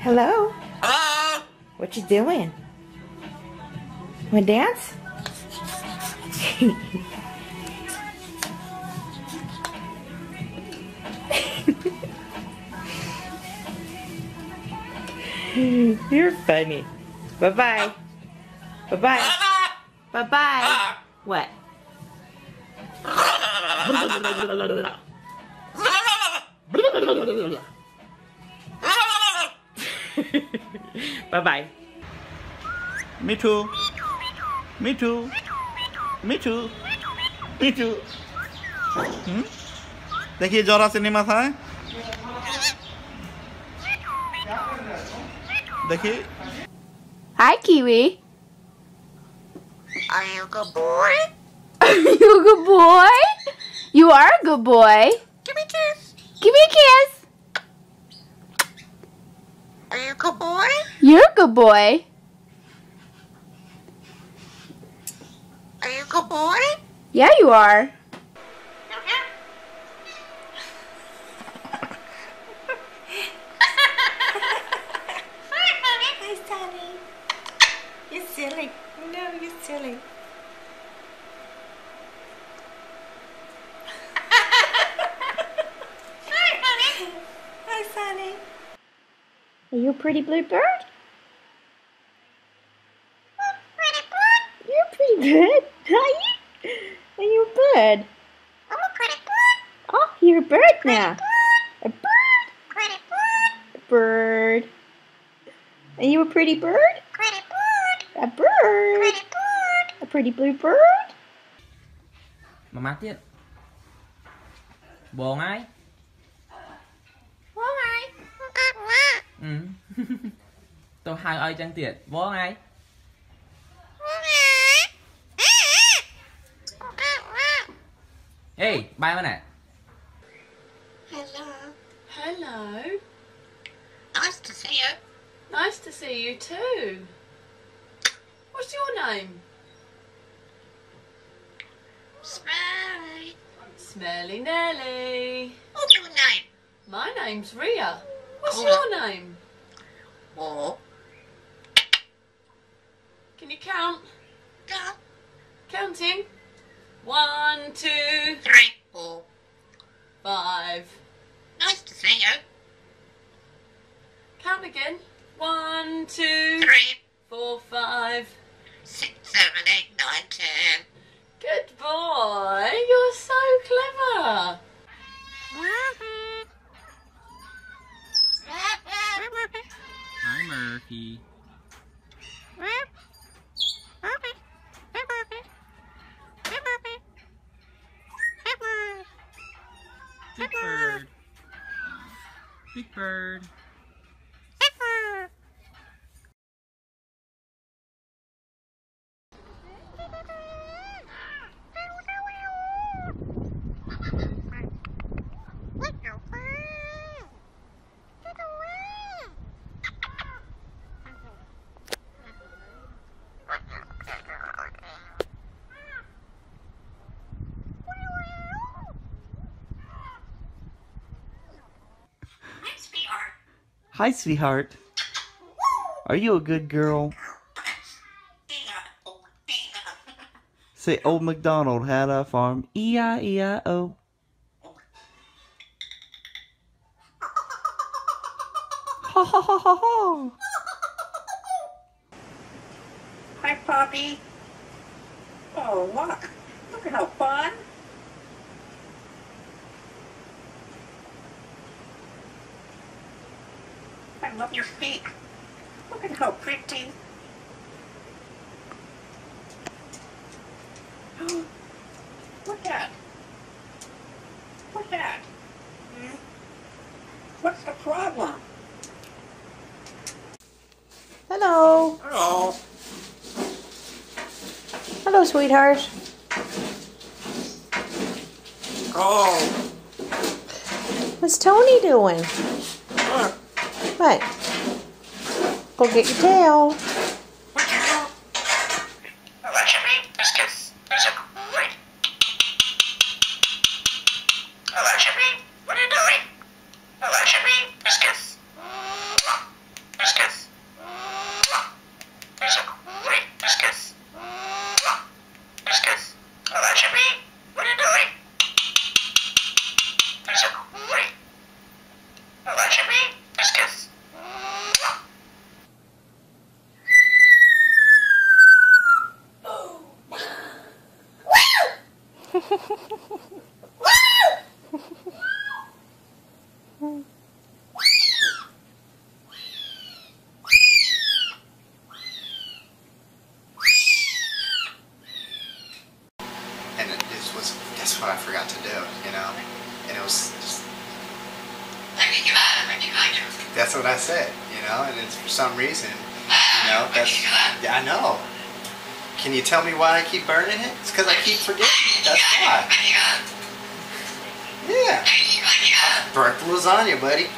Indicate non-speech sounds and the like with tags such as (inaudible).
Hello? Uh. What you doing? Wanna dance? (laughs) You're funny. Bye-bye. Bye-bye. Bye-bye. Uh. What? (laughs) (laughs) (laughs) bye bye. Me too. Me too. Me too. Me too. Hmm? देखिए जोरा cinema था देखिए Hi Kiwi. Are you a good boy? (laughs) Are you a good boy? You are a good boy. Give me a kiss. Give me a kiss. Are you a good boy? You're a good boy. Are you a good boy? Yeah, you are. Hi, Sonny. You're silly. No, you're silly. Hi, Sonny. Are you pretty blue bird? Pretty bird? You're a pretty bird, are you? Are you a bird? I'm a bird. Oh, you're a bird now. Bird. A bird. Bird. A bird. Are you a pretty bird? Pretty bird. A bird. Pretty bird. A pretty blue bird. Mama tiện. Bồ ngay. ទៅហៅឲ្យចឹងទៀតបងហើយ ហេបាយមកណា (laughs) Hello. Hello. Nice to see you. Nice to see you too. What's your name? Smelly. Smelly Nelly. What's your name? My name's Ria. What's your name? Four. Can you count? Go. Counting. One, two, three, four, five. Nice to see you. Count again. One, two, Three. four, five. Six, seven, eight, nine, ten. Good boy. You're so clever. Hi Big bird. Big bird Hi, sweetheart. Hi sweetheart Are you a good girl? Say old MacDonald had a farm E-I-E-I-O. Ha ha ha ha ha Hi, Poppy. Oh, look. Look at how fun. I love your feet. Look at how pretty. (gasps) Look at. Look at. Hmm? What's the problem? Hello. Hello. Hello, sweetheart. Oh, What's Tony doing? What? Go get your tail. What you do? Hello, Jimmy. Biscuits. There's a great. Hello, Jimmy. What are you doing? Hello, Jimmy. Biscuits. And it just was, guess what I forgot to do, you know? And it was just, that's what I said, you know? And it's for some reason, you know, that's, yeah, I know. Can you tell me why I keep burning it? It's because I keep forgetting. That's why. Yeah. Burnt the lasagna, buddy.